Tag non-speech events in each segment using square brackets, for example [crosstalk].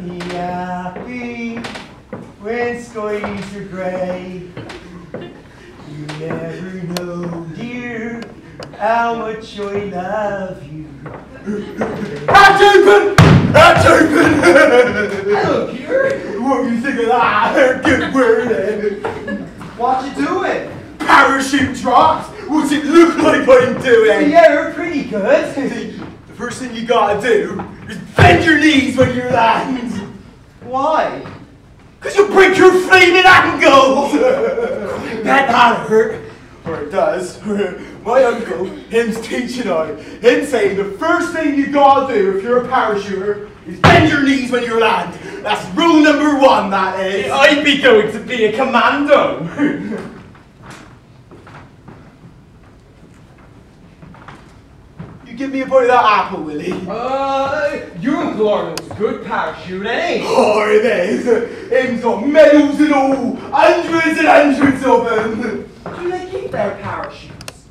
happy when skies are grey. You never know, dear, how much I love you. Hatch open! Hatch open! Hello, Peter. what do you think of that? Good word? What you doing? Parachute drops? What's it look like I'm doing? Yeah, you're pretty good. The first thing you gotta do is bend your knees when you're land. Why? Cause you break your flaming ankles! [laughs] that that hurt. Or it does. [laughs] My uncle, him's teaching on him saying the first thing you gotta do if you're a parachuter is bend your knees when you land. That's rule number one, that is. I'd be going to be a commando. [laughs] you give me a bite of that apple, Willie. Uh, you Uncle Arnold's a good parachute, eh? Oh, it is. Him's got medals and all. Hundreds and hundreds of them. Do they keep their parachutes?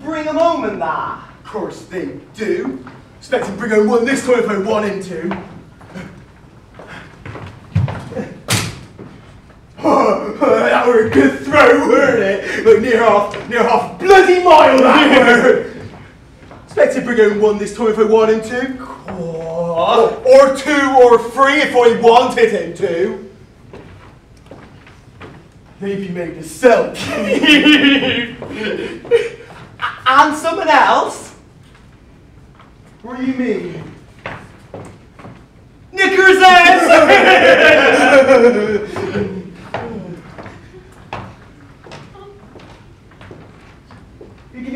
Bring them home and that. Of course they do. Expect to bring home one this time if I want him to. [laughs] that were a good throw, weren't it? Like near half, near half bloody mile that [laughs] were. To bring home one this time if I want him to. Or, or two or three if I wanted him to. Maybe made of silk. [laughs] And someone else? What do you mean? Knickers ass! [laughs]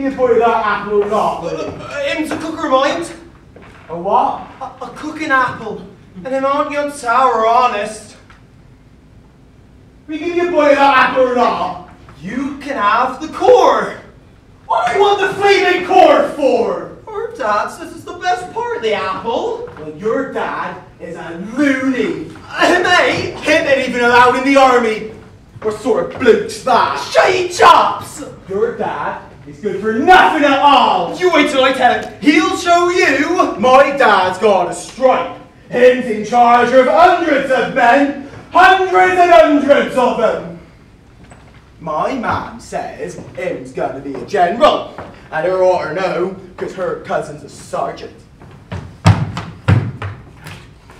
you give me a boy that apple or not? Uh, him's a cooker mind. A what? A, a cooking apple. And him aren't you sour honest. You give a boy that apple or not? You can have the core. What do you want the flaming core for? Or Dad says it's the best part of the apple. Well, your dad is a loony. Uh, mate, Him ain't even allowed in the army. What sort of bloke's that? shite chops. Your dad is good for nothing at all. You wait till I tell him. He'll show you. My dad's got a stripe. Him's in charge of hundreds of men, hundreds and hundreds of them. My man says him's gonna be a general, and her ought to know, because her cousin's a sergeant.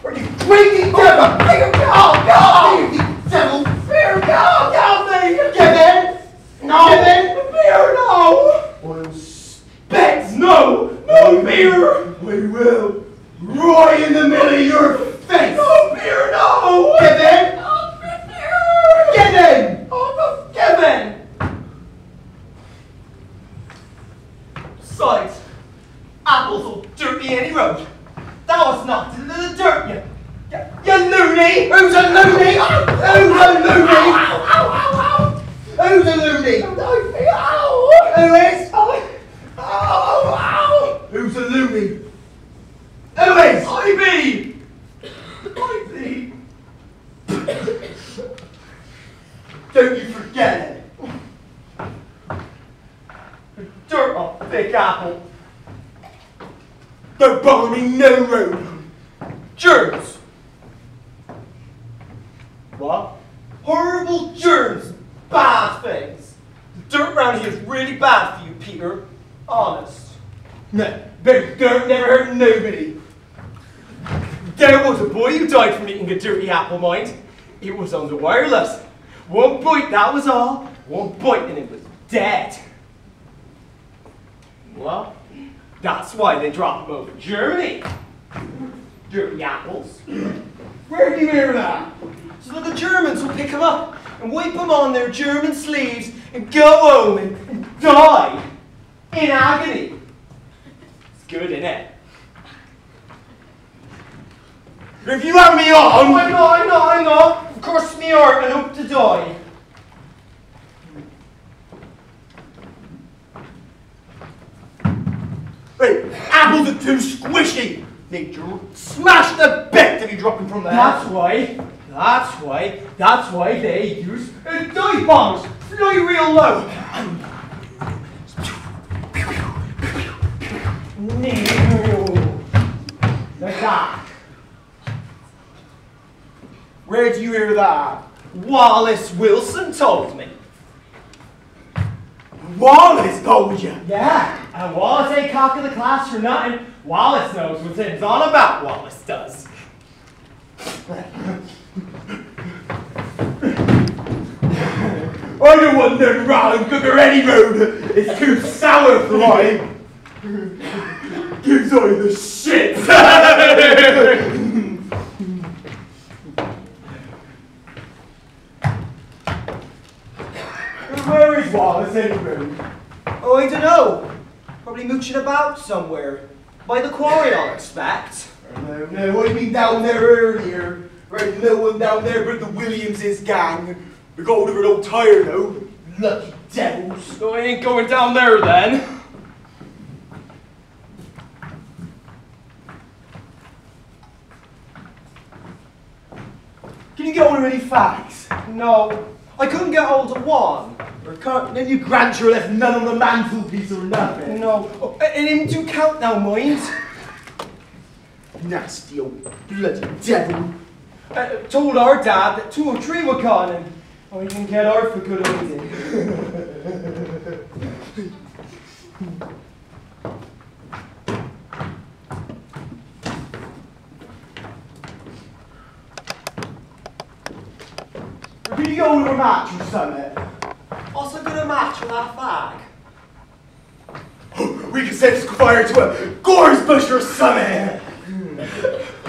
Are you drinking, oh, devil? Fear God, God! You devil, fear God, God, me! Get in! No! Get in! Fear no! Well, spit no! No beer! We will! Right in the middle of your face! No beer, no! Get in! No beer! Get in! Oh, no, get in! Besides, apples will dirty any road. That was not to the dirt, you, you, loony! Who's a loony? Who's a loony? Who's a loony? Oh, Who is? Oh, oh, Who's a loony? Who is? I be! I be! Don't you forget it. Dirt off Big Apple. Don't bother me no road. Germs! What? Horrible germs! Bad things! The dirt around here is really bad for you, Peter. Honest. No, big dirt never hurt nobody. There was a boy who died from eating a dirty apple, mind. It was on the wireless. One bite, that was all. One bite, and it was dead. Well, That's why they drop them over Germany. Dirty apples. Where do you hear that? So that the Germans will pick them up and wipe them on their German sleeves and go home and, die in agony. It's good, isn't it? If you have me on, I know, I know, I know. Of course me are and hope to die. hey, apples are too squishy. Smash the bit if you drop them from there. That's why, that's why, that's why they use dive bombs. Fly real low. Like that. Where do you hear that? Wallace Wilson told me. Wallace told you. Yeah, and Wallace ain't cock of the class for nothing. Wallace knows what it's all about, Wallace does. I don't want no round cooker any road. It's too sour for mine. Gives away the shit. [laughs] Where is Wallace anyway? Oh, I don't know. Probably mooching about somewhere. By the quarry, I'll expect. No, no, I've been down there earlier. Right, no one down there but the Williamses gang. We got over an old tire though. Lucky devils. So I ain't going down there then. Can you get hold of any facts? No, I couldn't get hold of one. Then you grandeur left none on the mantelpiece or nothing. No, oh, and him do count now, mind. Nasty old bloody devil. Uh, told our dad that two or three were gone and oh, he didn't get our for good reason. Or can you get hold of a match or something? What's a good match with that fag? [gasps] We can set fire to a gorse bush or something. [laughs]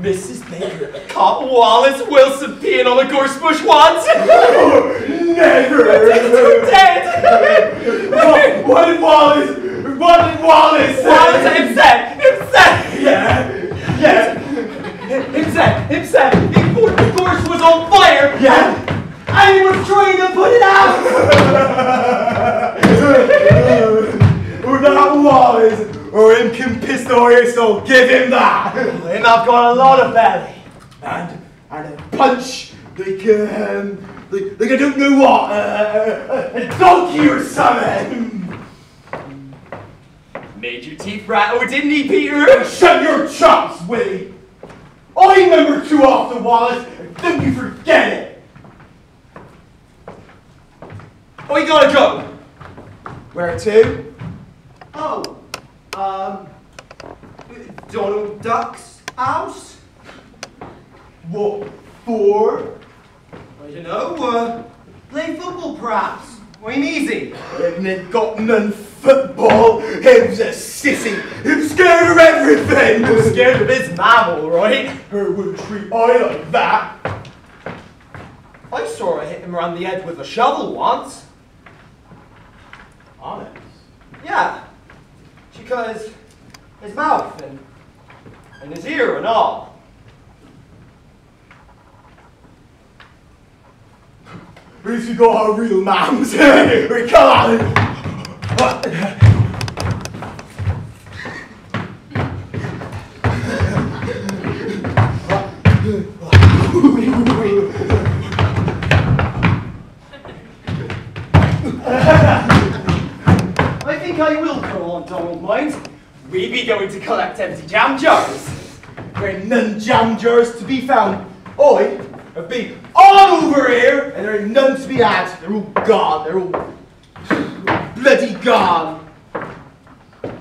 Mrs. Baker caught Wallace Wilson peeing on the gorse bush once. [laughs] Never. Dead. what, what did Wallace? What did Wallace say? Wallace himself, himself. Yeah. Yeah. Himself, himself. The gorse was on fire. Yeah. He was trying to put it out. [laughs] that Wallace, or him can Pistorius, so give him that. [laughs] And I've got a lot of belly. and and a punch like um like, like I don't know what uh, a, a donkey or something. Made your teeth rattle, didn't he, Peter? Shut your chops, Willie. I remember too often, Wallace. and Don't you forget it. Oh, you gotta go. Where to? Oh, Donald Duck's house? What for? I don't know, uh, play football perhaps. I'm easy. Having it got none football. Him's a sissy. Him's scared of everything. [laughs] I'm scared of his mom, all right? Her would treat I like that. I saw her hit him around the head with a shovel once. Honest. Yeah, she cut his, his mouth and, and his ear and all. Least you got our real moms. [laughs] We come on. I think I will go on, Donald Mind. We be going to collect empty jam jars. There ain't none jam jars to be found. I have been all over here, and there ain't none to be had. They're all gone. They're all bloody gone.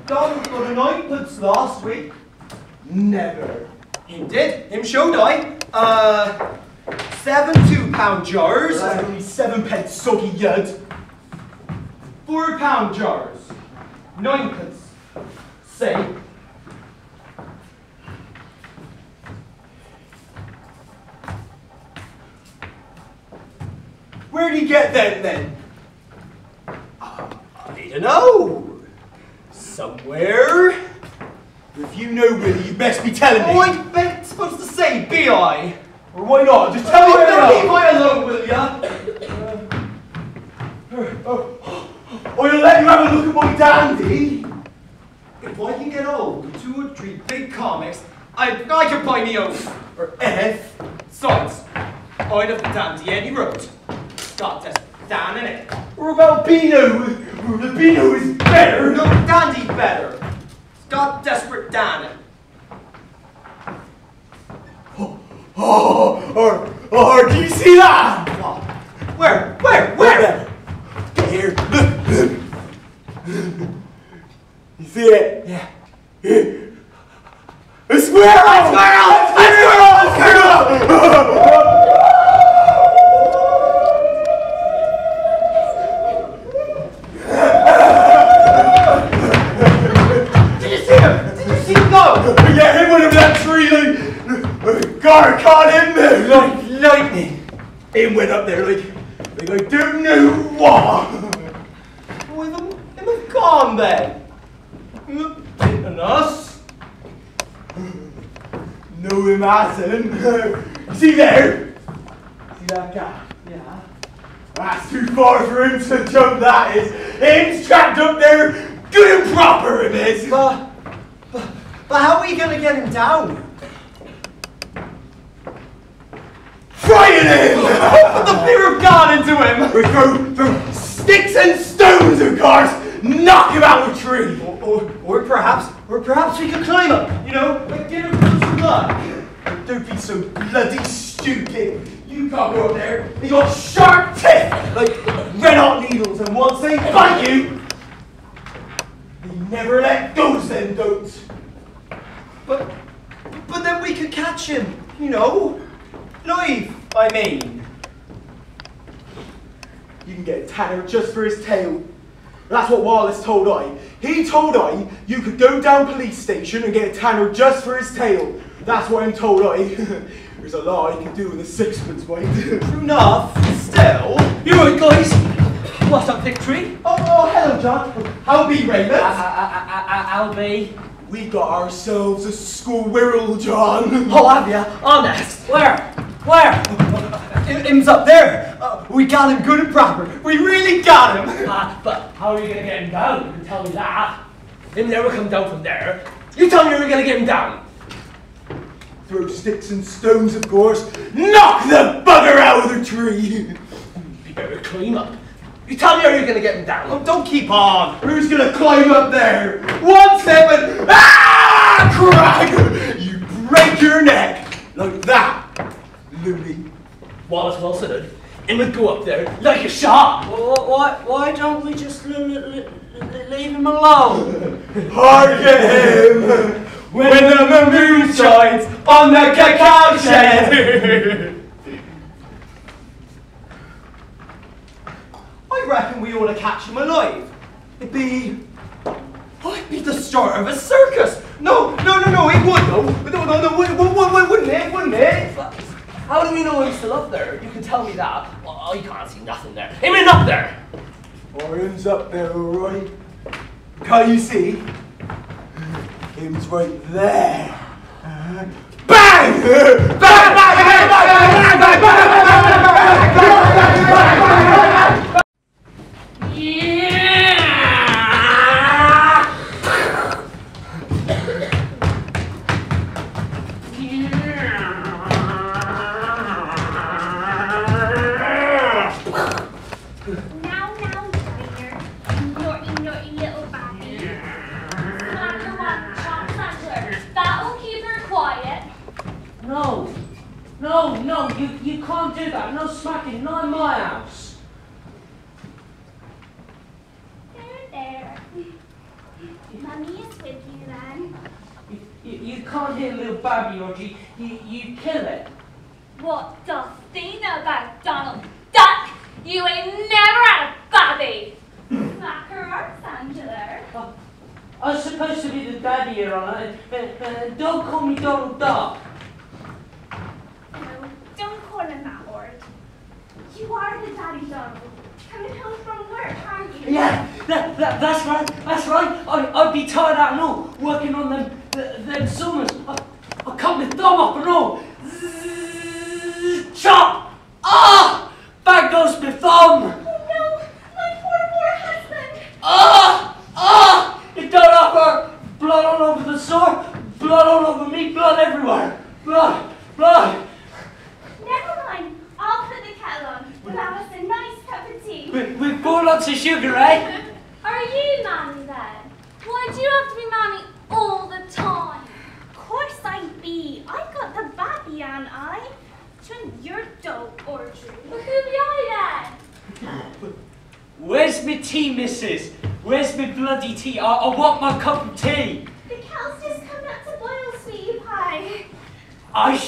Donald got a ninepence last week. Never. Him did. Him showed I. Uh, seven two pound jars. That's only seven pence soggy yud. four pound jars, ninepence, say. Where'd he get them then? I don't know. Somewhere. If you know really, you best be telling me. Am I supposed to say, be I? Or why not? Just tell me me where they leave. I alone, will ya? Um, [sighs] oh, I'll let you have a look at my dandy. If I can get hold of two or three big comics, I, I can buy me own. Or F. Science. I'd have the dandy Eddie wrote. Got this down in it. Or about Beano? The Beano is better. No, dandy better. Got desperate Dan. Oh, or, or, do you see that? Where? Where? Where? Get here. Look. You see it? Yeah. A squirrel! A squirrel! A squirrel! A squirrel! Did you see him? Did you see him go? Yeah, him with that tree, like, guard caught him there, like lightning. Him went up there, like, like I don't know what. With him, him gone then. Bitten us. No, him hasn't. [laughs] See there? See that guy? Yeah. That's too far for him to jump, that is. Him's trapped up there, good and proper, him is. But, but, but how are we gonna get him down? Frighten him! Put the fear of God into him! We throw, throw sticks and stones, of course, knock him out of a tree. Or, or, or perhaps, or perhaps we could climb up, you know, like get him through some blood. Don't be so bloody stupid. You can't go up there. You got sharp teeth, like red hot needles, and once they bite you, they never let go, then don't. But, but then we could catch him, you know, live, I mean. You can get a tanner just for his tail. That's what Wallace told I. He told I you could go down police station and get a tanner just for his tail. That's what I'm told I. [laughs] There's a lot I can do with a sixpence, mate. True enough, still. You right, guys? What's up, Victory? oh, oh, hello, John. How be, Raymond? I'll be. We got ourselves a squirrel, John. Oh, have ya? Oh, Honest? Where? Where? Him- [laughs] Him's up there. Uh, we got him good and proper. We really got him. [laughs] Ah, but how are you gonna get him down? You can tell me that. Him never come down from there. You tell me you're gonna get him down. Throw sticks and stones, of course. Knock the bugger out of the tree. You better climb up. You tell me how you're gonna get him down. Oh, don't keep on. Who's gonna climb up there? One step and ah, crack! You break your neck like that, loony. Wallace Wilson would. Him would go up there like a shot. Why, why don't we just l- l- l- leave him alone? [laughs] Hard at him when the moon shines on the cacao shed. [laughs] I reckon we ought to catch him alive. It'd be. It'd be the start of a circus. No, no, no, no, it would though. No, no, no, would, would, would, wouldn't it? Wouldn't it? How do we know he's still up there? You can tell me that. Oh, you can't see nothing there. Him ain't up there. Orion's up there, alright. Can't you see? Him's right there. Uh, Bang! Bang! Bang! Bang! Bang! Bang! Bang! Bang!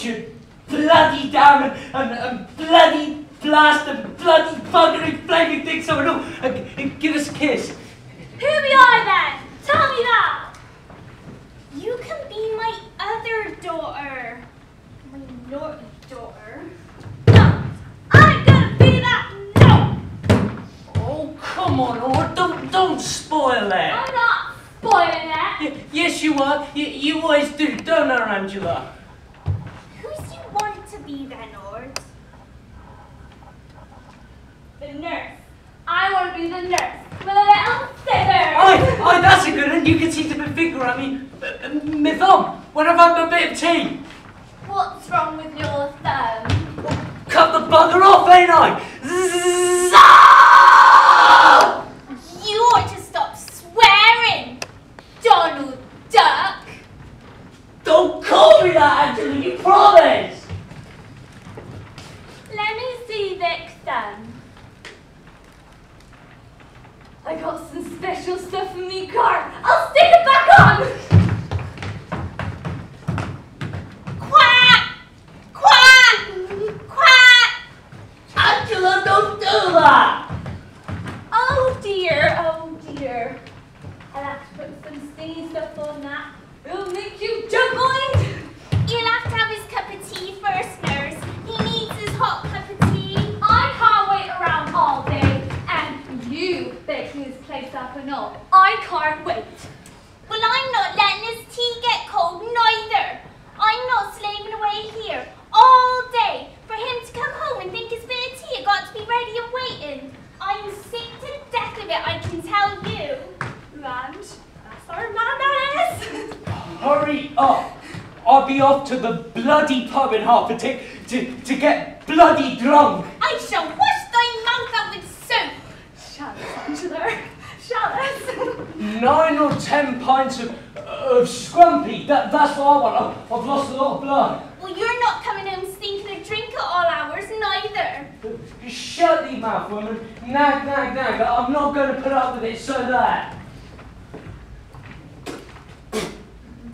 Should bloody damn and, and, and bloody blast and bloody buggering flaming things so I know and, and give us a kiss. Who be I then? Tell me that. You can be my other daughter. My naughty daughter. No, I'm gonna be that. No, Oh come on, or don't don't spoil it. I'm not spoiling it. Y- Yes, you are. You, you always do, don't you, Angela? Who's you want to be then, Ord? The nurse. I want to be the nurse. With a little scissors. Aye, aye, that's a good one. You can see the big mean, uh, uh, my thumb. When I've had my bit of tea. What's wrong with your thumb? Cut the bugger off, ain't I? Zzzz! You ought to stop swearing, Donald Duck. Don't call me that, Angela, you promised! Let me see thumb. I got some special stuff in me car. I'll stick it back on. Quack! Quack! Quack! Angela! Oh dear, oh dear. I'll have to put some stuff on that. It'll make you juggling. You'll have to have his cup of tea first, nurse. You baking his place up and all. I can't wait. Well, I'm not letting his tea get cold neither. I'm not slaving away here all day for him to come home and think his bit of tea had got to be ready and waiting. I'm sick to death of it, I can tell you. And that's our manners. [laughs] Hurry up! I'll be off to the bloody pub in Hertfordshire to, to get bloody drunk! I shall wash thy mouth out with soap. Shut up, Angela. Shut up. Nine or ten pints of, of scrumpy, that, that's what I want. I've, I've lost a lot of blood. well, you're not coming home stinking of drink at all hours neither. Shut the mouth, woman. Nag, nag, nag. I'm not going to put up with it, so that.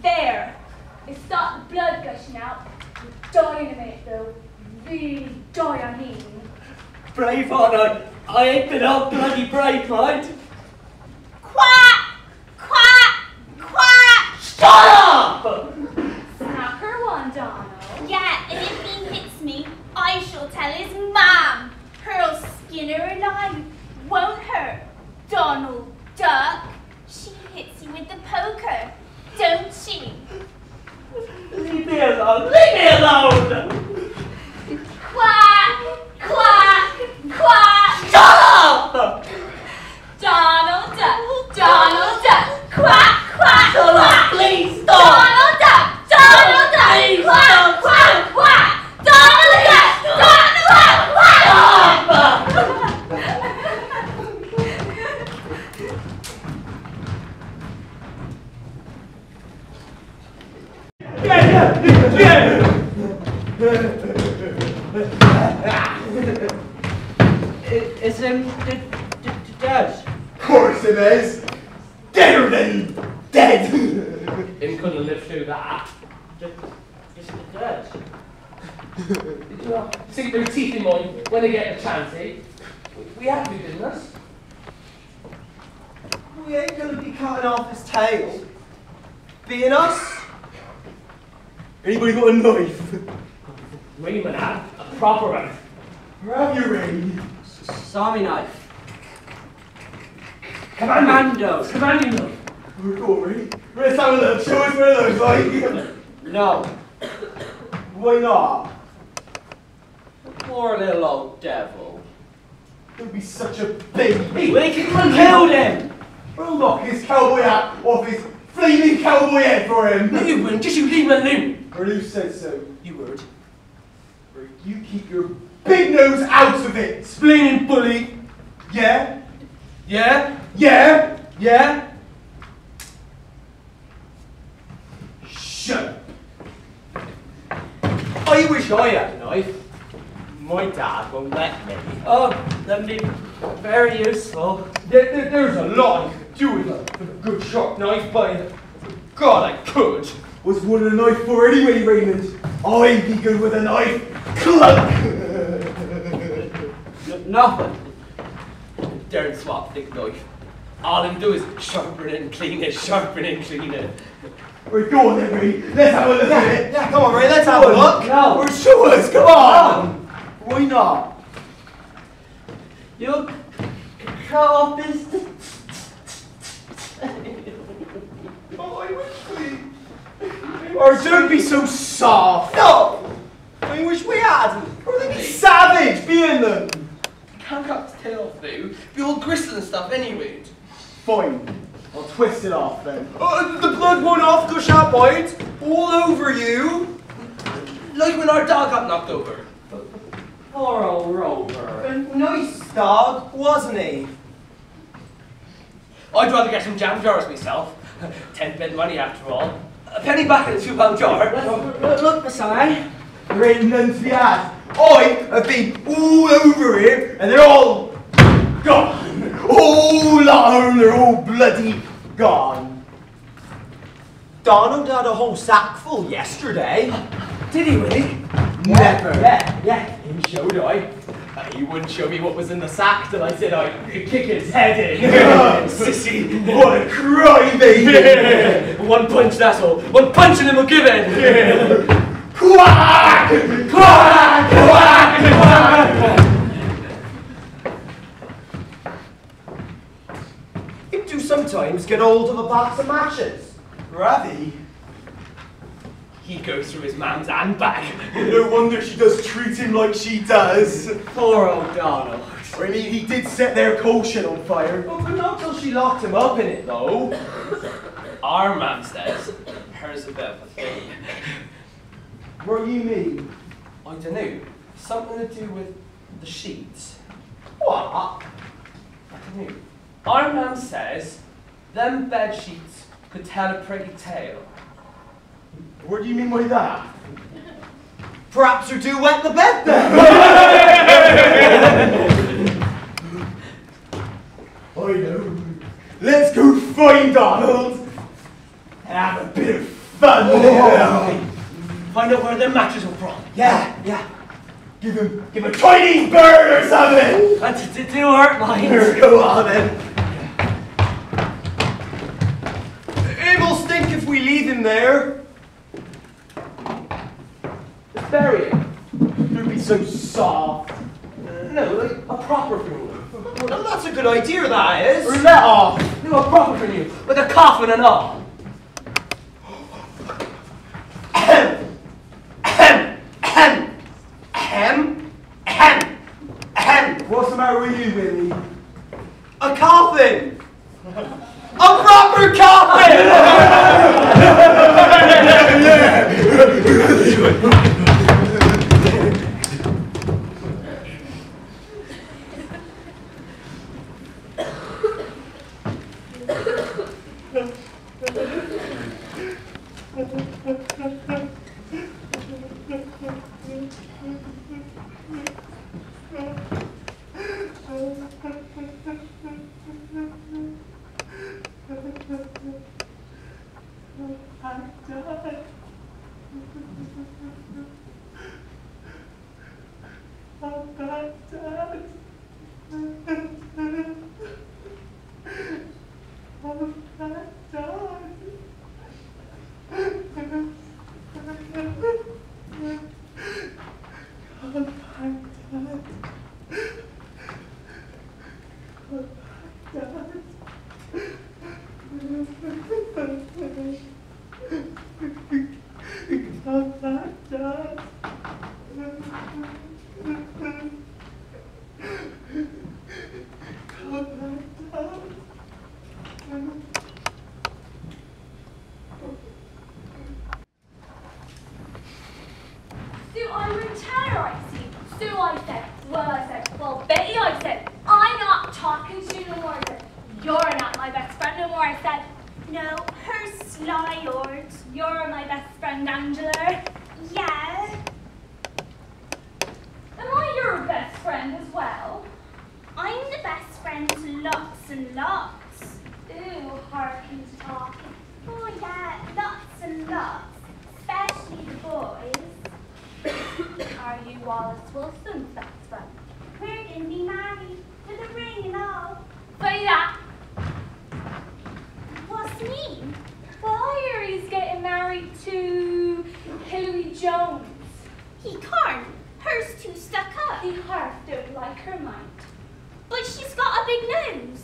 There. It stopped the blood gushing out. You're dying a minute though. Really die, I mean. Brave, aren't I? I ain't been up bloody brave, mind. Quack! Quack! Quack! Shut up! Snapper one, Donald. Yeah, and if he hits me, I shall tell his mom. Pearl Skinner skin her alive, won't her? Donald Duck. She hits you with the poker, don't she? Leave me alone. Leave me alone! Quack! Quack! Quack! Shut up! Donald Duck! Donald Duck! Quack! Quack! Shut up, quack! please stop! Donald Duck! Donald Duck! Please Quack! stop. Quack! Quack! Donald Duck! Quack! Quack! Quack! Stop! It's the, the, the dad. Of course it is. Deader than dead. Him couldn't live through that. Just, just the dad. Well, Stick their teeth in mine when they get a chance, eh? We- We have to do business. We ain't gonna be cutting off his tail. Being us? Anybody got a knife? Raymond had a proper one. Where have you, Ray? Sorry knife. Commando. Commandos. Commando. Ray. Let's have a look. Show us what it looks like. No. Why not? The Poor little old devil. Don't be such a baby. We can kill him. We'll knock his cowboy hat off his flaming cowboy head for him. No, you wouldn't. Just you leave him alone. Or who says so? You would. Or you keep your big nose out of it. Explaining bully. Yeah? Yeah? Yeah? Yeah? Shut up. I wish I had a knife. My dad won't let me. Oh, that'd be very useful. There, there- there's a lot I could do with a, with a good sharp knife, but God, I could. What's one a knife for anyway, Raymond? I'd be good with a knife. Clunk! N- [laughs] nothing. Darren swap thick knife. All him do is sharpen it and clean it, sharpen it and clean it. Right, go on then, Ray. Let's have a look at it. Yeah, come on, Ray, let's have a look. No. Or show us, come on. Why not? You cut off his. [laughs] Oh, I wish we... Or don't be so soft. No! I wish we had. Or they be savage, being them. Can't cut his tail off, though. Be all gristle and stuff anyway. Fine. I'll twist it off then. Uh, the blood won't off, gush out white, all over you. Like when our dog got knocked over. Poor old Rover. A nice dog, wasn't he? I'd rather get some jam jars myself. Ten bed money after all. A penny back in a two pound jar. Look, look, look beside. There ain't none to be had. I have been all over here, and they're all gone. All lot they're all bloody gone. Donald had a whole sack full yesterday. Did he really? Never. Yeah, yeah, him showed I. Uh, he wouldn't show me what was in the sack till I said I'd kick his head in. [laughs] Sissy. What a crybaby! [laughs] one punch, that's all. One punch and him will give in. Quack! Quack! Quack! Quack! Him do sometimes get hold of a box of matches. Ravi? he goes through his man's handbag. [laughs] No wonder she does treat him like she does. Poor old Donald. I mean, he did set their caution on fire. But not till she locked him up in it, though. [laughs] Our man says hers a bit of a thing. [laughs] What do you mean? I don't know. Something to do with the sheets. What? I don't know. Our man says them bed sheets could tell a pretty tale. What do you mean by that? Perhaps you do wet the bed then. [laughs] I know. Let's go find Donald and have a bit of fun. Oh, oh, oh. [laughs] Find out where their matches are from. yeah, yeah. Give him, give him a Chinese bird or something. And to, to do hurt mine. Go on then. It will stink if we leave him there. Let's bury him. Don't be so soft. No, like a proper funeral. Well, that's a good idea, that is. Let off. No, a proper funeral. With a coffin and all. Ah. No, her sly lord. You're my best friend, Angela. Yeah. Am I your best friend as well? I'm the best friend to lots and lots. Ooh, harken to talking. Oh yeah, lots and lots. Especially the boys. [coughs] Are you Wallace Wilson's best friend? We're gonna be married with a ring and all. But yeah. What's mean? Fire getting married to Hilary Jones. He can't. Her's too stuck up. The heart don't like her mind. But she's got a big nose.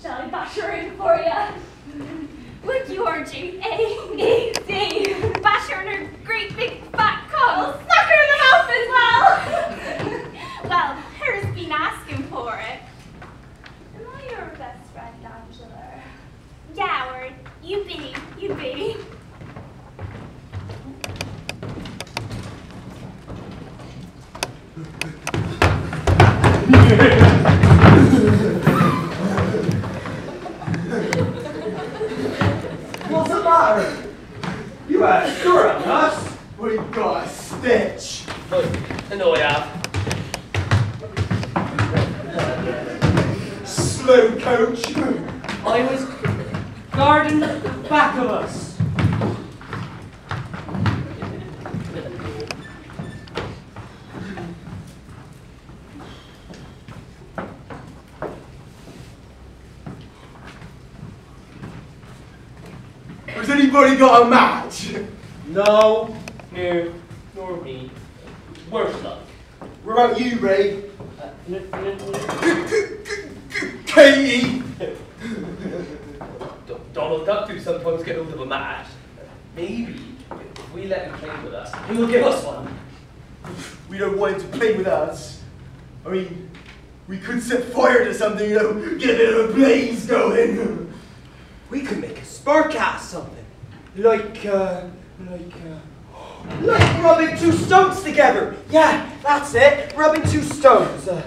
Shall I bash her in for you? Would you, Archie? A, easy. Bash her in her great big fat cock. Suck her in the mouth as well. well, her's been asking for it. Am I your best friend, Angela? Yeah, or you be, you be. What's the matter? You had a stir on us. We've got a stitch. I know I have. Slow coach. I was guarding the back of us. Has anybody got a match? No, no, nor me. Worse luck. What about you, Ray? Uh, Katie! D- Donald Duck do sometimes get hold of a match. Maybe if we let him play with us, he will give us one. We don't want him to play with us. I mean, we could set fire to something, you know, get a bit of a blaze going. We could make a spark out of something. Like, uh, like, uh, like rubbing two stones together. Yeah, that's it. Rubbing two stones. Uh,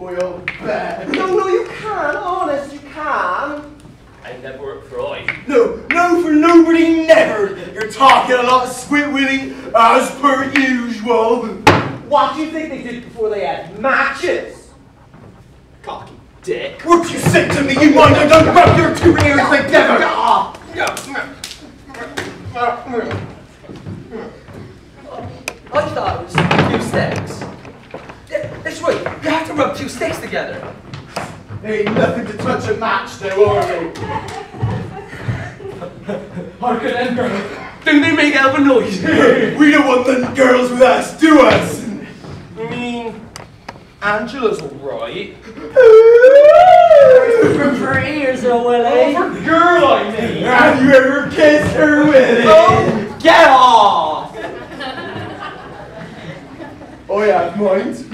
Oil bad. no, no, you can. Honest, you can. I never worked for I. No, no for nobody, never. You're talking a lot of squid willy as per usual. What do you think they did before they had matches? Cocky dick. What you say to me, you mind I don't rub your two ears together? I thought it was two sticks. Yeah, That's right. You have to rub two sticks together. Ain't nothing to touch a match though, are they? Hark at them girls. Do they make out a noise? [laughs] we don't want them girls with us, do us? I mean, Angela's alright. [laughs] From her ears, oh, will Oh, for girl, I mean. Have you ever kissed her with it? Oh, get off! Oh yeah, mind.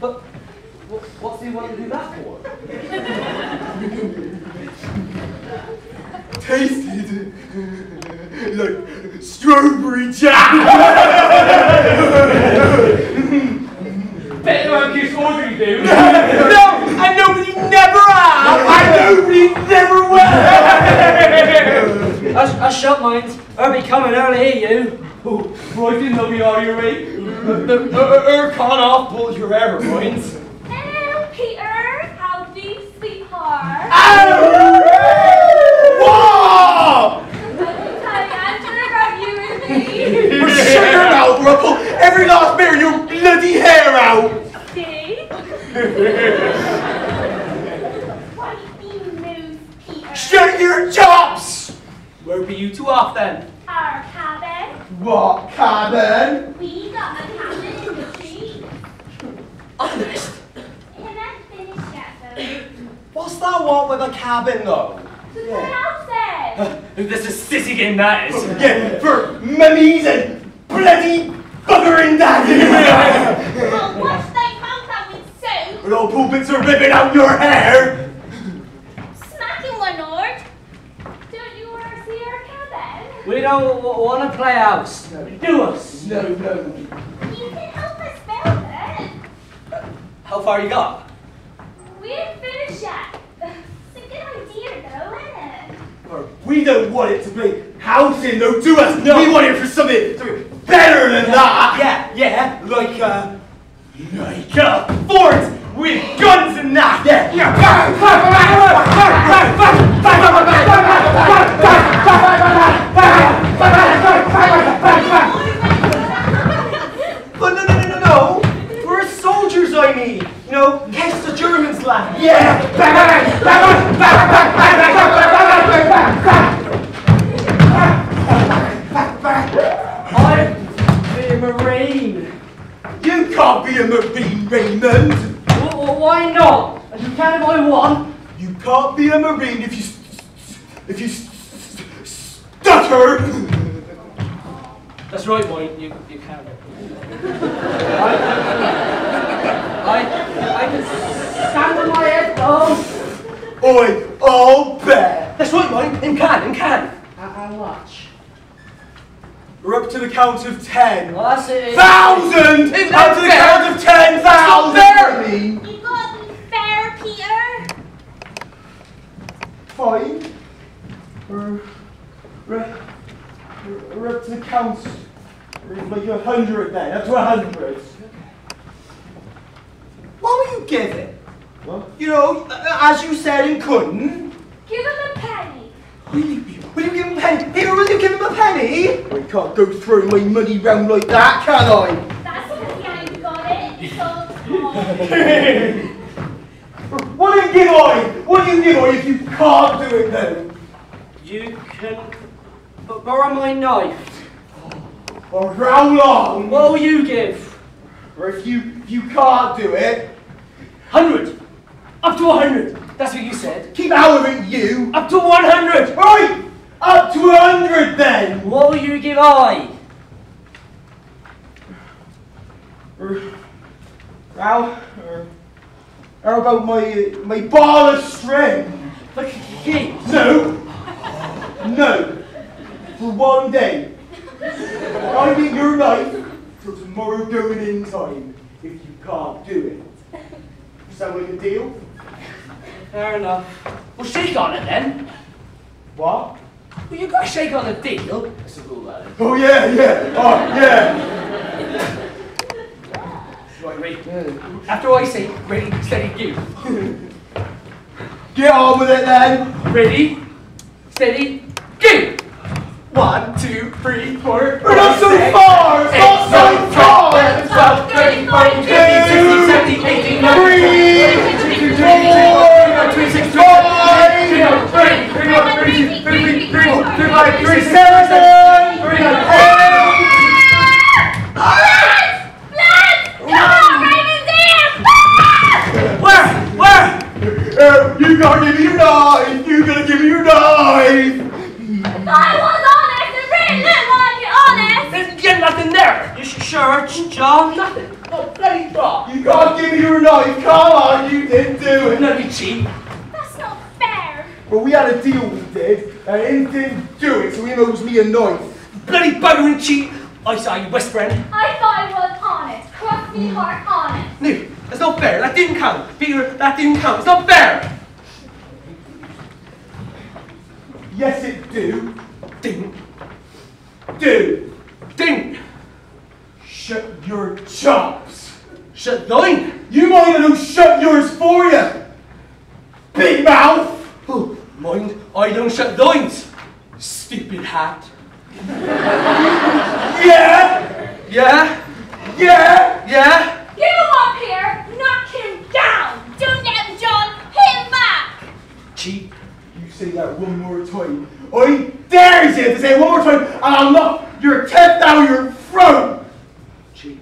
But wh- what's he want to do that for? Tasted like strawberry jam. Bet you won't kiss Audrey, dude. [laughs] no, and nobody never have. I nobody never will. I, I shut mine. I'll be coming early, you. Oh, right in the are you, mate? Er, con off, pulled your hair, right? Hello, Peter. Howdy, sweetheart. Whoa! Hi, Angela, about you and me. Shut your mouth, Ruffle! Every last bit of your bloody hair out! See? What you news, Peter? Shut your chops! Where be you two off then? Our cabin. What cabin? We got a cabin in the tree. Honest? And that's finished yet, though. What's that one with a cabin though? So what else then? This is sissy game, that is. Oh, yeah, for mummies and bloody buggering daddy! [laughs] Well, wash thy mouth out with soap. With all pulpits are ripping out your hair! Smacking one, Lord. Don't you want to see our cabin? We don't want to play house. Do us. No, no. You can help us spell it. How far you got? We didn't finish yet. It's a good idea, though, isn't it? We don't want it to be housing, though, to us. No. We want it for something, something better than that. Yeah, yeah. Like, uh, like a fort with guns and that. Yeah. But no, no, no, no, no. We're soldiers, I mean. You know, catch the Germans, lad. Yeah. I'm the Marine. You can't be a Marine, Raymond. Wh- wh- Why not? And you can if I want. You can't be a Marine if you s- s- if you s- s- stutter. That's right, Wayne. You, you can. I, I, I can stand on my head, though. Oi, I'll bet. That's right, mine. In can, in can. And watch. We're up to the count of ten. Well, that's it. Thousand! Up to the count of ten thousand! fair. I Peter. fine. We're, we're, we're up to the count. We're like a hundred then. Up to a hundred. What will you give it? What? You know, uh, as you said in couldn't. Give him a penny. Will you, will you give him a penny? Peter, will you give him a penny? I can't go throwing my money round like that, can I? That's because you ain't got it. So come on. What do you give I? What do you give I if you can't do it then? You can b- borrow my knife. Or how long? What will you give? Or if you if you can't do it, Hundred. Up to a hundred. That's what you said. keep out of it, you. Up to one hundred. Right, up to a hundred then. What will you give I? Or how? Uh, Or how about my my ball of string? Look, he. No, no. For one day, I need your knife till tomorrow going in time. If you can't do it, sound like a deal? Fair enough. Well, shake on it then. What? Well, you got to shake on a deal. That's a rule, that is. Oh yeah, yeah, oh yeah. Right, ready? After I say ready, steady, go. Get on with it then. Ready, steady, go. One, two, three, four. We're We're not so far. It's not so far. 12, 13, 14, 15, 16, 17, 18, 19, Three, 20, 21, 26, 27, five, 30, 31, 32, 33, 34, 35, 36, seven, 39, Lads! Lads! Come on, Raymond's here! Where? Where? Uh, you gotta give me your knife. You gotta give me your knife. I was honest. It really looked like it, honest. There's get nothing there. You sure, John? Nothing. No bloody drop. You gotta give me your knife. Come on, you didn't do it. Bloody cheap. That's not fair. Well, we had a deal we did, and he didn't do it, so he owes me a knife. Bloody buggering cheat! I saw you whispering. I thought I was honest. Cross me heart honest. No, that's not fair. That didn't count. Peter, that didn't count. It's not fair. Yes, it do. Ding, Do. ding. Shut your chops. Shut thine. You have who shut yours for you. Big mouth. Oh, mind, I don't shut thines. Stupid hat. [laughs] Yeah. Yeah? Yeah. Yeah? Get Cheap. You say that one more time. I dare you to say one more time, and I'll knock your teeth down your throat. Cheap.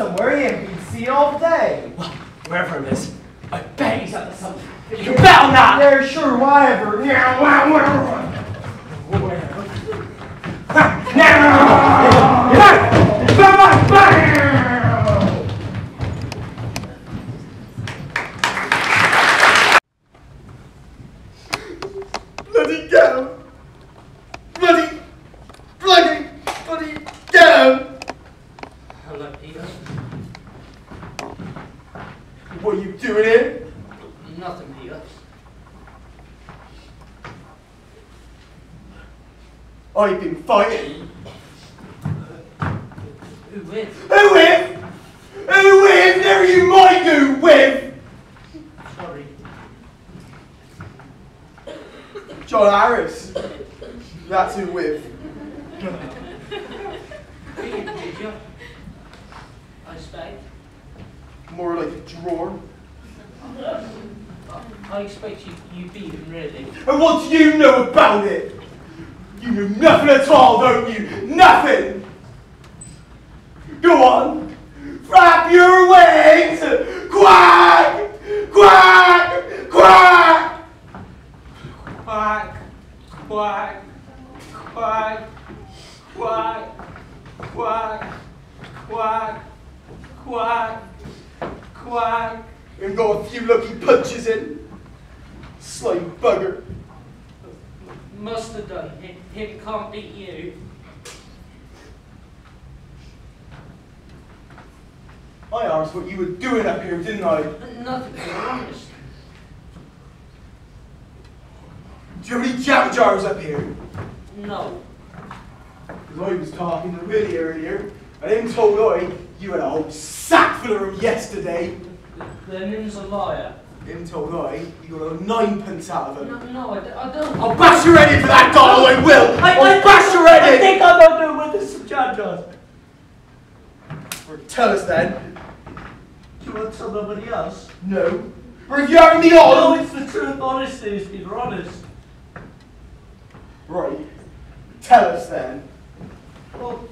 some worrying you'd see all day. Well, Reverend is, I bet he's up to something. You better not! There sure whatever. Yeah, whatever. where, where? I've been fighting. Do you have any jam jars up here? No. Because I was talking to Willie earlier, and him told I you had a whole sack full of them yesterday. Then him's a liar. Him told I you got a ninepence out of No, them. no, I, d- I don't. I'll bash your head in for that, Donald, I will! I'll bash your I head in! think I might know where there's some jam jars. Tell us then. Do you want to tell nobody else? No. Or if you're having me No, on! it's the truth, honesty, if you're honest. Right. Tell us then. Well,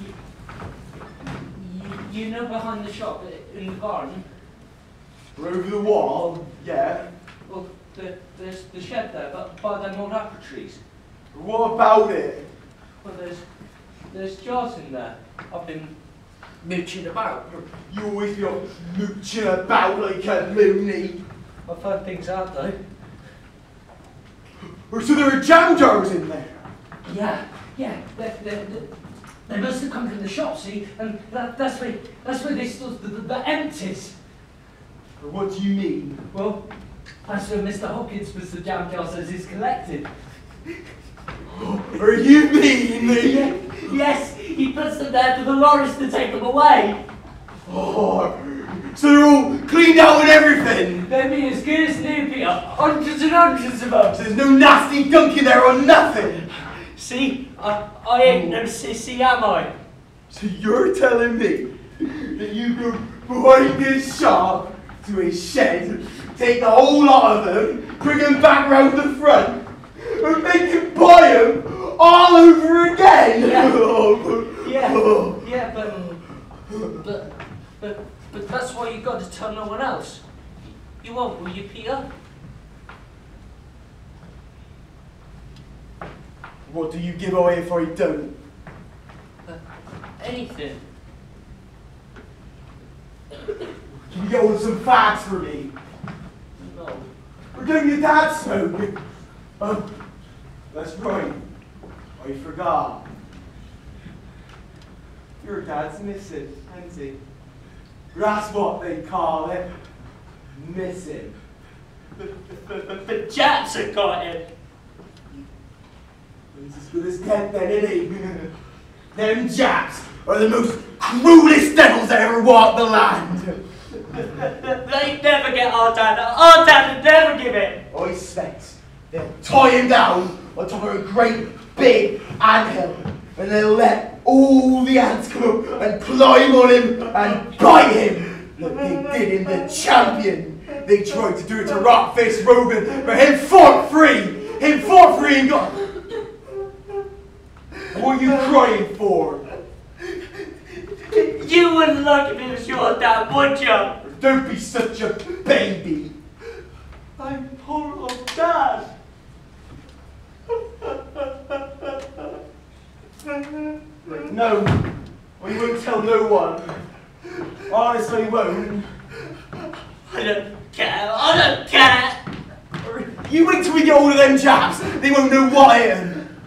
you, you know behind the shop in the garden? Over the wall, yeah. Well, the, there's the shed there, but by them old apple trees. What about it? Well, there's there's jars in there. I've been mooching about. You always go mooching about like a loony. I've found things out though. Or so there are jam jars in there. Yeah, yeah. They, they, they, they must have come from the shop, see, and that, that's where that's where they stood the, the, the empties. Or what do you mean? Well, that's where Mr. Hawkins was the jam jar says he's collected. Or you mean Yeah, [laughs] yes, he puts them there for the lorries to take them away. Oh, so they're all cleaned out and everything. They'd be as good as new, Peter. Hundreds and hundreds of them. There's no nasty gunk in there or nothing. See, I, I ain't no sissy, am I? So you're telling me that you go behind this shop to a shed, take the whole lot of them, bring them back round the front, and make him buy them all over again? Yeah. [laughs] Yeah, yeah, but But, but, but that's why you've got to tell no one else. You won't, will you, Peter? What do you give away if I don't? Uh, anything. Can you get of some fags for me? No. Or don't your dad smoke? Oh, that's right. I forgot. Your dad's missing, isn't he? That's what they call it. Missing. The Japs have got it. He's as good as dead then, isn't he? [laughs] Them Japs are the most cruelest devils that ever walked the land. [laughs] They never get our dad. Our dad would never give it. I expect they'll tie him down on top of a great big anthill and they'll let all the ants come up and climb on him and bite him like they did in the champion. They tried to do it to Rockfist Rogan, but him fought free. Him fought free and got. What are you crying for? You wouldn't like if it was your dad, would you? Don't be such a baby. I'm poor old dad. Mm-hmm. No, we won't tell no one. Honestly, won't. I don't care. I don't care. You wait till we get hold of them chaps. They won't know what I am.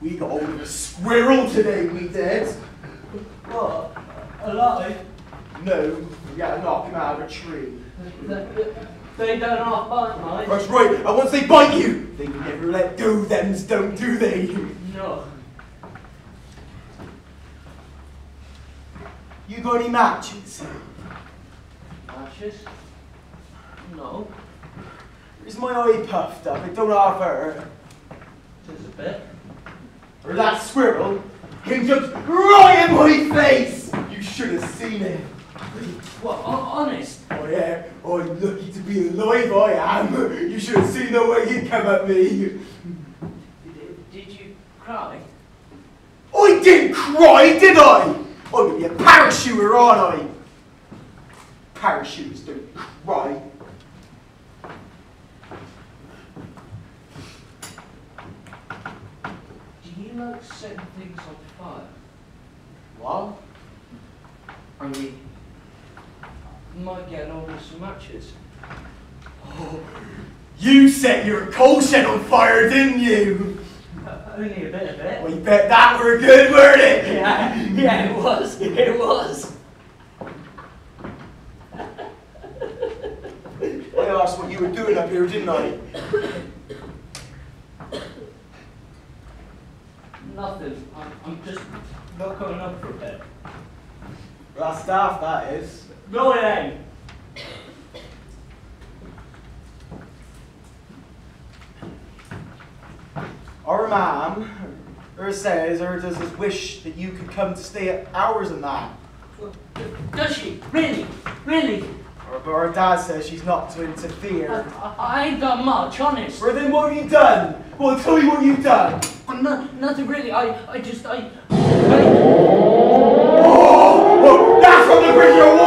We got hold of a squirrel today, we did. What? Alive? No, we had to knock him out of a tree. They, don't half bite mine. That's right, and once they bite you, they never let go, thems don't, do they? No. You got any matches? Matches? No. Is my eye puffed up? It don't half hurt. Just a bit. Or that squirrel, him just right in my face! You should have seen it. What? Honest? Oh yeah, I'm lucky to be alive, I am. You should have seen the way he came at me. Did, you cry? I didn't cry, did I? I'm gonna be a parachuter, aren't I? Parachuters don't cry. Do you like setting things on fire? What? I mean, might get over some matches. Oh, you set your coal shed on fire, didn't you? Uh, only a bit of it. Well, you bet that were good, weren't it? [laughs] Yeah, yeah, it was. It was. I asked what you were doing up here, didn't I? Nothing. I'm, I'm just not going up for a bit. That's staff, that is. No, it ain't. Our her says, or does this wish that you could come to stay at ours and that. Does she? Really? Really? But our dad says she's not to interfere. I, I ain't done much, honest. Well, then what have you done? Well, tell me what you've done. I'm not, nothing really. I, I just, I, I Oh, oh, that's from the prisoner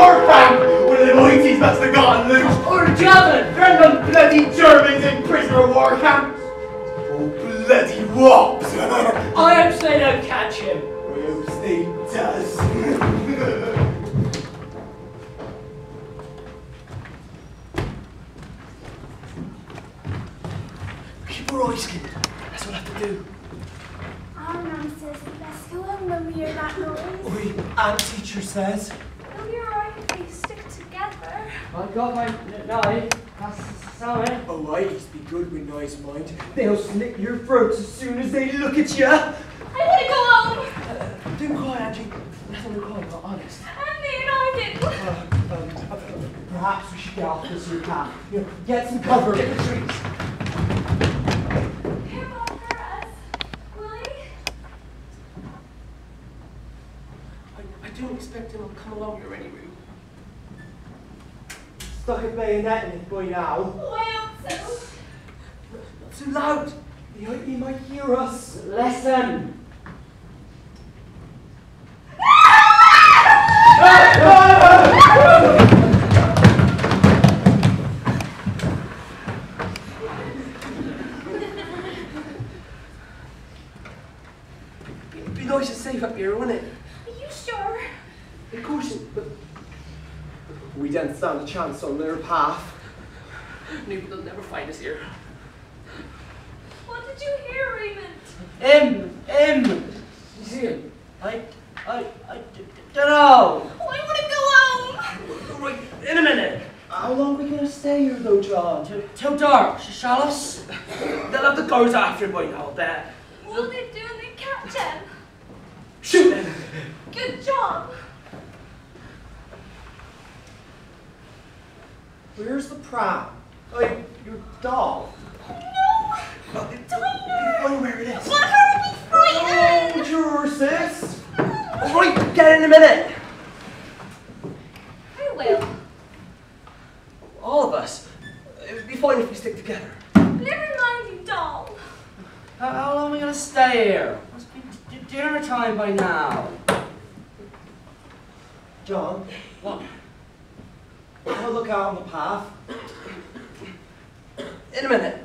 they look at you. I want to go home. Don't cry, Angie. Nothing to cry about, honest. And me and I did. Uh, um, uh, perhaps we should get off this here camp. You know, get some cover in the trees. Him after us. Will he? I, I don't expect him to come along here anyway. Stuck a bayonet in it by now. Oh, I hope so. Not too loud. He might, he might hear us. Listen. It'd be nice and safe up here, wouldn't it? Are you sure? Of course it but we didn't stand a chance on their path. Maybe they'll never find us here. What did you hear, Raymond? M, him. You see him? I, I, I d- d- don't know. Oh, I want to go home. Right, in a minute. How long are we gonna stay here though, John? Too, too dark, shall us? They'll have the guards after him by now, I bet. Will they do when they catch him? Shoot them! Good job. Where's the pram? Like, your doll. No. Diner. Oh, where it is. Her be Oh, frightened. sure, sis. Oh. Right, get in a minute. I will. All of us. It would be fine if we stick together. Never mind you, doll. How, how long are we gonna stay here? Must be d- dinner time by now. John, What? Have a look out on the path. In a minute.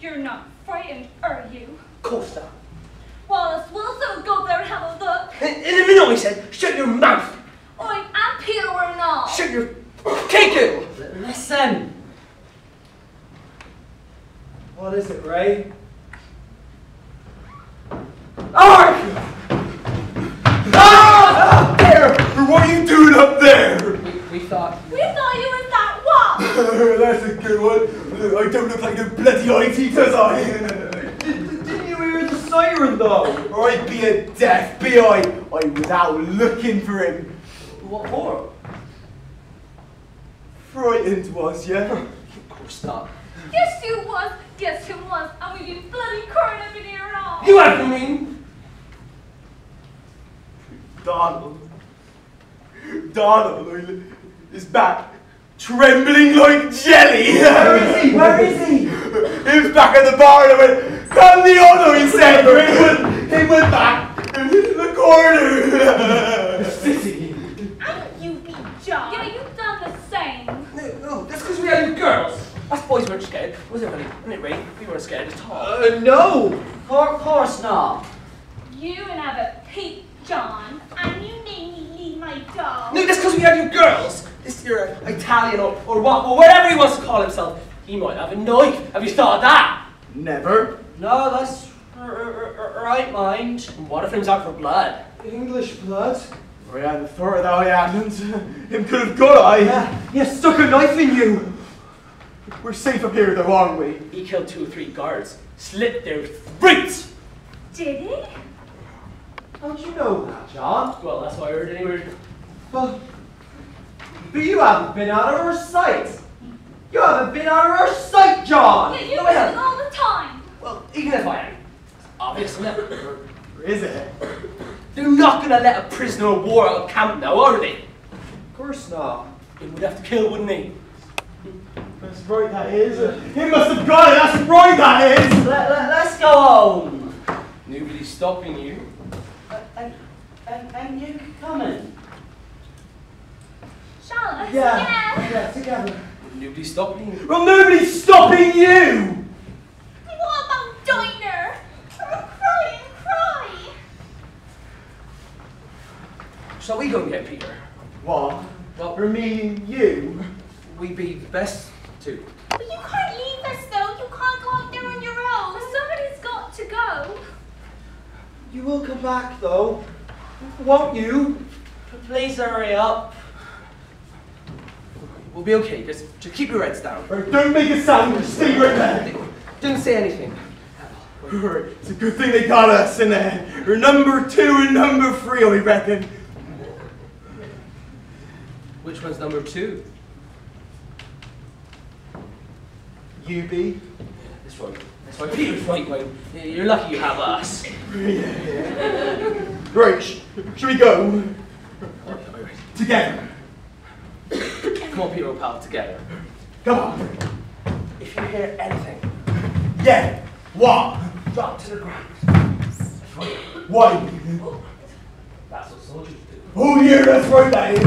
You're not frightened, are you? Of course not. Wallace, Wilson, go there and have a look. In, in a minute, I said, shut your mouth. I'm and Peter or not. Shut your cake L- Listen. What is it, Ray? Ark! There! What are you doing up there? We, we thought. We thought you was that what? [laughs] That's a good one. I don't look like no bloody Eyetie, does I? Didn't you hear the siren though? Or I'd be a deaf, be I? I was out looking for him. What for? Frightened was ya? Of course not. Yes, you was. Yes, you was. And we been bloody crying up in here and all. You have to mean? Donald. [laughs] Donald is back, trembling like jelly. Where is he? Where is he? [laughs] He was back at the bar and I went, come the other, he said. He went, he went back in the corner. Sissy. [laughs] And you be John. Yeah, you've done the same. No, no, that's because we had you girls. Us boys weren't scared, was it, really? Wasn't it, Ray? We weren't scared at all. Uh, no. Of course not. You and have a peep, John. And you made me leave my doll. No, that's because we had you girls. This here uh, Italian or, or what, or whatever he wants to call himself. He might have a knife. Have you thought of that? Never. No, that's r- r- r- right, mind. And what if he's out for blood? English blood? Oh, I hadn't thought of that, oh, I hadn't. [laughs] Him could have got I. Yeah, he has stuck a knife in you. We're safe up here though, aren't we? He killed two or three guards, slit their throats. Did he? How'd you know that, John? Well, that's why I heard anyway. But, but you haven't been out of our sight. You haven't been out of our sight, John. Yeah, you no, do I it haven't. all the time. Well, even if I am, obvious, isn't it? Or is it? They're not gonna let a prisoner of war out of camp now, are they? Of course not. They would have to kill, wouldn't they? That's right, that is. He must have got it. That's right, that is. Let, let, let's go home. Nobody's stopping you. Uh, And, and, and you coming? Charlotte. Yeah. Yeah, together. Nobody stopping you. Well, nobody's stopping you. What about Diner? Oh, cry and cry. Shall we go and get Peter? What? Well, For me and you? we'd be the best to. But you can't leave us though. You can't go out there on your own. Somebody's got to go. You will come back though, won't you? Please hurry up. We'll be okay. Just, just keep your heads down. Right, don't make a sound. Just stay right there. Don't say anything. Right, It's a good thing they got us in there. We're number two and number three, I reckon. Which one's number two? You be? This one. That's why Peter's right, Wayne. You're lucky you have us. Right, sh- should we go? Together more people pal together. Come on. If you hear anything, yeah, what? Drop to the ground. Why? That's what soldiers do. Oh yeah, that's right that is.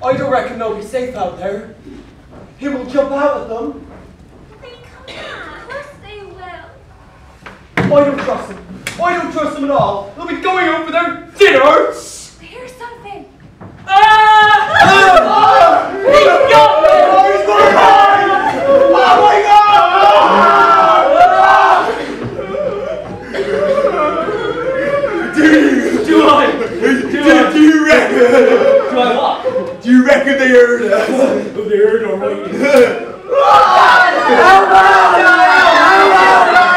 I don't reckon they'll be safe out there. He will jump out at them I don't trust them. I don't trust them at all. They'll be going out for their dinner. Shh, I hear something. Ah! ah! Oh, he's got me! Oh, he's got! Oh my God! Ah! Do, do Do, I? do you reckon? Do I what? Do you reckon they heard us? they heard already. [laughs] Help! Help! Help!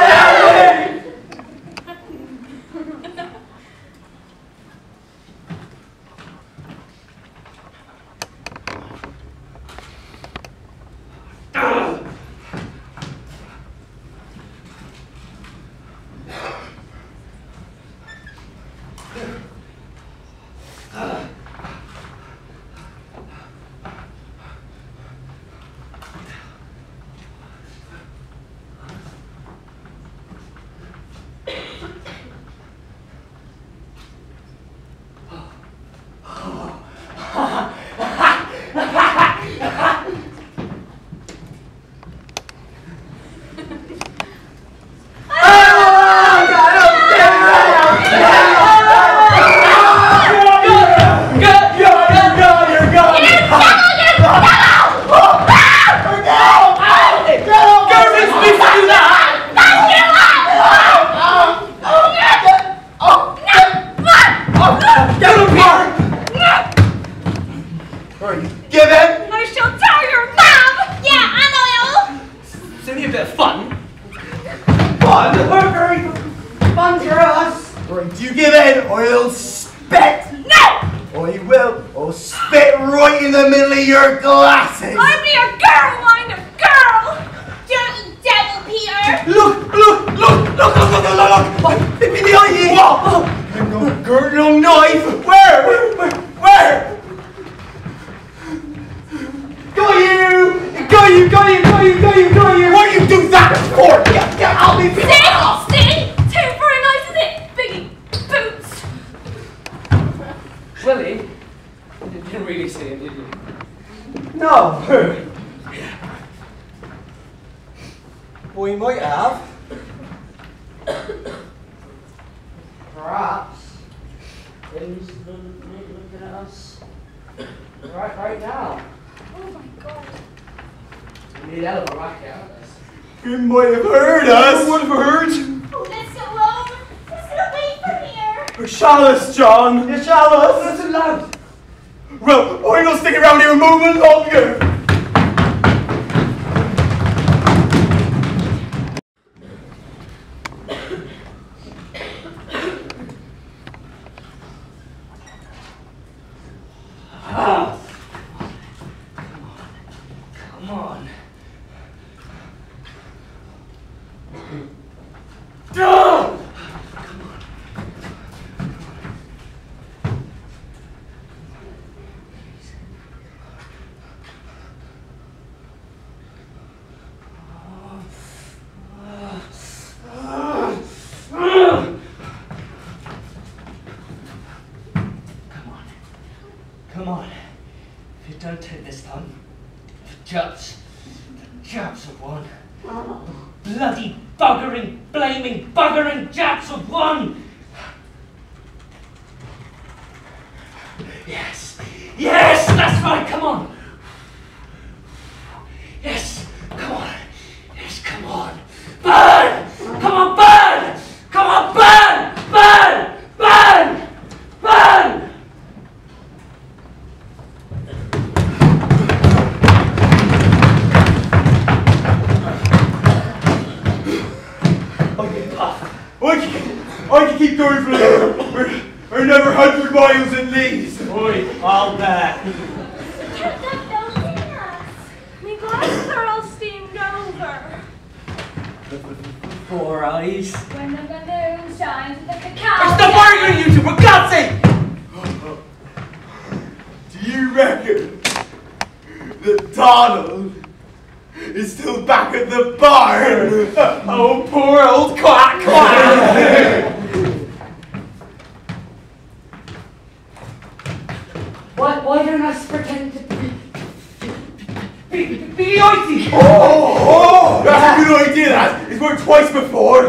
Icy? Oh, oh, oh, that's a good idea, that. It's worked twice before.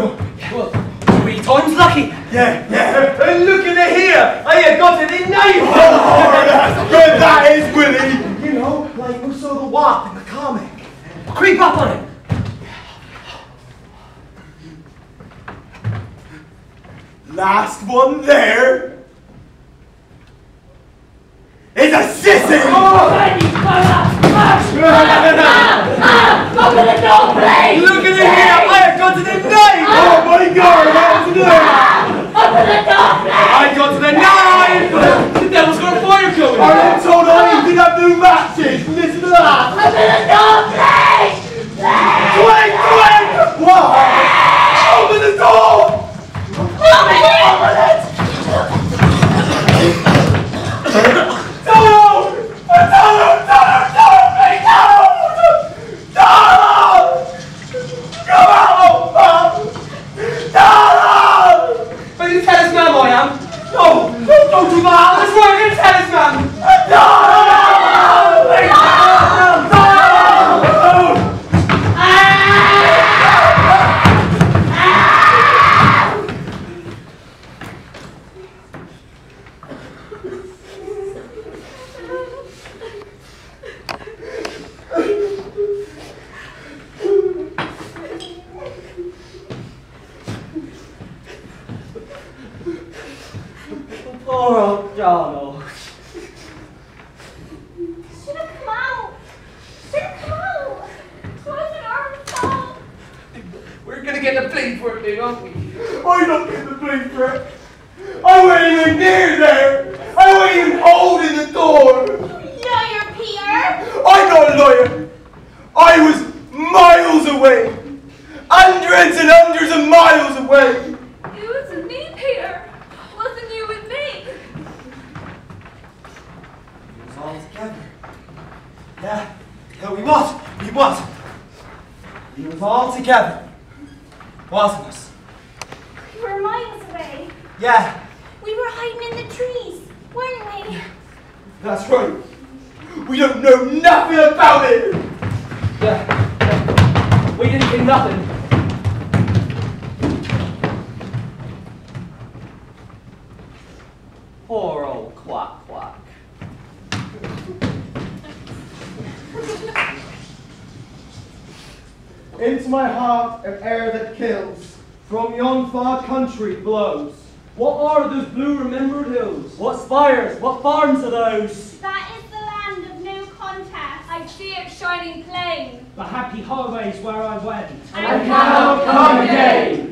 Well, three times lucky. Yeah, yeah. And look at it here. I have got it in knife. Oh, [laughs] that's good, that is, Willie. You know, like Uso the Wap in the comic. Creep up on him. Last one there is a sissy! Oh, Open the door, please! Look at it here! I have got to the knife! Oh my god, that's good! Open the door, please! I got to the knife! Oh the devil's got a fire going. I am told I need to have new matches! Listen to that! Open the door, please! Quick, quick! What? Open the door! Open it! Open it! Donald! Donald! Donald! Donald! Please, Donald! Donald! Come out! Donald! But you tell us ma'am I am. No! Don't do that! That's what I'm Donald. Should have come out. Should have come out. It wasn't our fault. We're going to get the blame for it, big, aren't we? I don't get the blame for it. I wasn't even near there. I wasn't even holding the door. Liar, Peter. I'm not a lawyer. I was miles away. Hundreds and hundreds of miles away. It was me, Peter. Wasn't you with me? It was all together. Yeah, yeah, we was. We was. We was all together. Wasn't us? We were miles away. Yeah, We were hiding in the trees, weren't we? that's right. We don't know nothing about it. Yeah. yeah. We didn't do nothing. Poor old quack quack. Into my heart an air that kills, from yon far country blows. What are those blue remembered hills? What spires? What farms are those? That is the land of no contest. I see it shining plain. The happy highways where I went. And now come again.